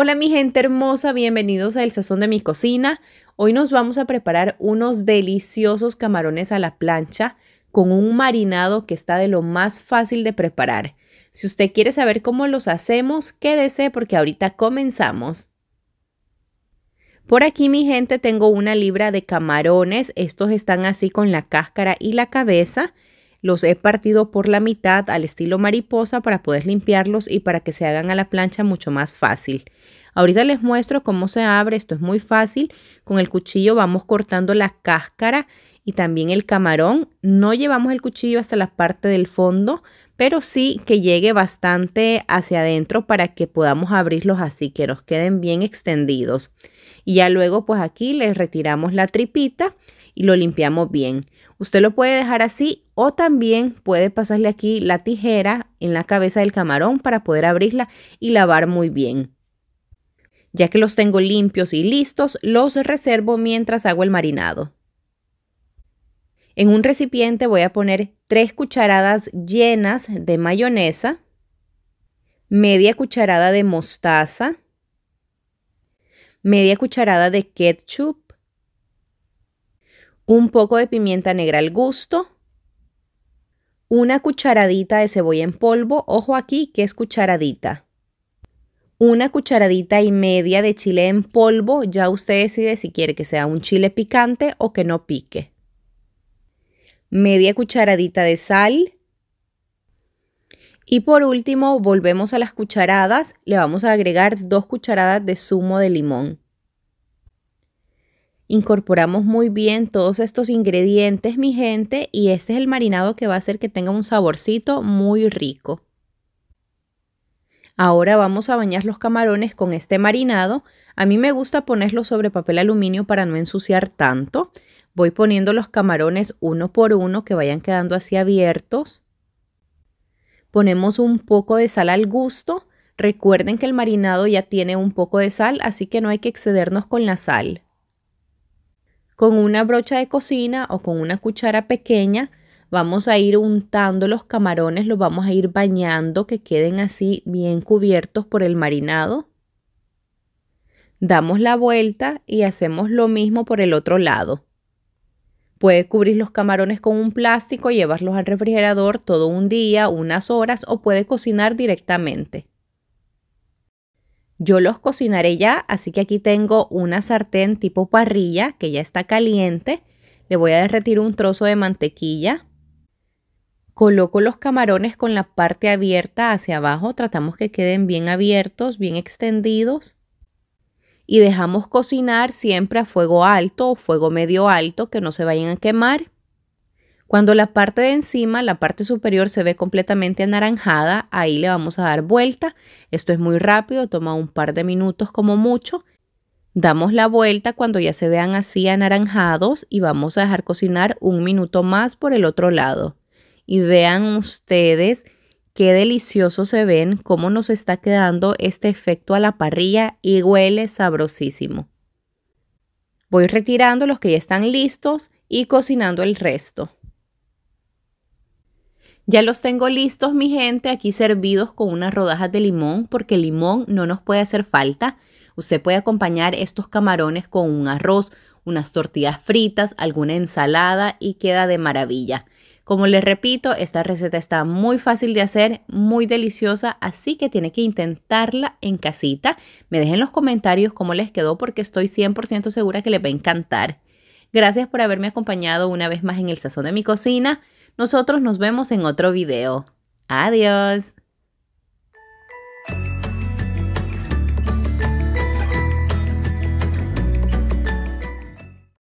Hola mi gente hermosa, bienvenidos a El Sazón de mi cocina. Hoy nos vamos a preparar unos deliciosos camarones a la plancha con un marinado que está de lo más fácil de preparar. Si usted quiere saber cómo los hacemos, quédese porque ahorita comenzamos. Por aquí mi gente tengo una libra de camarones, estos están así con la cáscara y la cabeza. Los he partido por la mitad al estilo mariposa para poder limpiarlos y para que se hagan a la plancha mucho más fácil. Ahorita les muestro cómo se abre, esto es muy fácil. Con el cuchillo vamos cortando la cáscara y también el camarón. No llevamos el cuchillo hasta la parte del fondo, pero sí que llegue bastante hacia adentro para que podamos abrirlos así, que nos queden bien extendidos. Y ya luego pues aquí les retiramos la tripita y lo limpiamos bien. Usted lo puede dejar así o también puede pasarle aquí la tijera en la cabeza del camarón para poder abrirla y lavar muy bien. Ya que los tengo limpios y listos, los reservo mientras hago el marinado. En un recipiente voy a poner 3 cucharadas llenas de mayonesa, media cucharada de mostaza, media cucharada de ketchup, un poco de pimienta negra al gusto, una cucharadita de cebolla en polvo, ojo aquí que es cucharadita, una cucharadita y media de chile en polvo, ya usted decide si quiere que sea un chile picante o que no pique, media cucharadita de sal, y por último, volvemos a las cucharadas, le vamos a agregar dos cucharadas de zumo de limón. Incorporamos muy bien todos estos ingredientes, mi gente, y este es el marinado que va a hacer que tenga un saborcito muy rico. Ahora vamos a bañar los camarones con este marinado. A mí me gusta ponerlos sobre papel aluminio para no ensuciar tanto. Voy poniendo los camarones uno por uno que vayan quedando así abiertos. Ponemos un poco de sal al gusto. Recuerden que el marinado ya tiene un poco de sal, así que no hay que excedernos con la sal. Con una brocha de cocina o con una cuchara pequeña vamos a ir untando los camarones, los vamos a ir bañando que queden así bien cubiertos por el marinado. Damos la vuelta y hacemos lo mismo por el otro lado. Puede cubrir los camarones con un plástico, llevarlos al refrigerador todo un día, unas horas o puede cocinar directamente. Yo los cocinaré ya, así que aquí tengo una sartén tipo parrilla que ya está caliente. Le voy a derretir un trozo de mantequilla. Coloco los camarones con la parte abierta hacia abajo. Tratamos que queden bien abiertos, bien extendidos. Y dejamos cocinar siempre a fuego alto o fuego medio alto, que no se vayan a quemar. Cuando la parte de encima, la parte superior se ve completamente anaranjada, ahí le vamos a dar vuelta. Esto es muy rápido, toma un par de minutos como mucho. Damos la vuelta cuando ya se vean así anaranjados y vamos a dejar cocinar un minuto más por el otro lado. Y vean ustedes qué delicioso se ven, cómo nos está quedando este efecto a la parrilla y huele sabrosísimo. Voy retirando los que ya están listos y cocinando el resto. Ya los tengo listos, mi gente, aquí servidos con unas rodajas de limón, porque el limón no nos puede hacer falta. Usted puede acompañar estos camarones con un arroz, unas tortillas fritas, alguna ensalada y queda de maravilla. Como les repito, esta receta está muy fácil de hacer, muy deliciosa, así que tiene que intentarla en casita. Me dejen en los comentarios cómo les quedó porque estoy 100% segura que les va a encantar. Gracias por haberme acompañado una vez más en el sazón de mi cocina. Nosotros nos vemos en otro video. Adiós.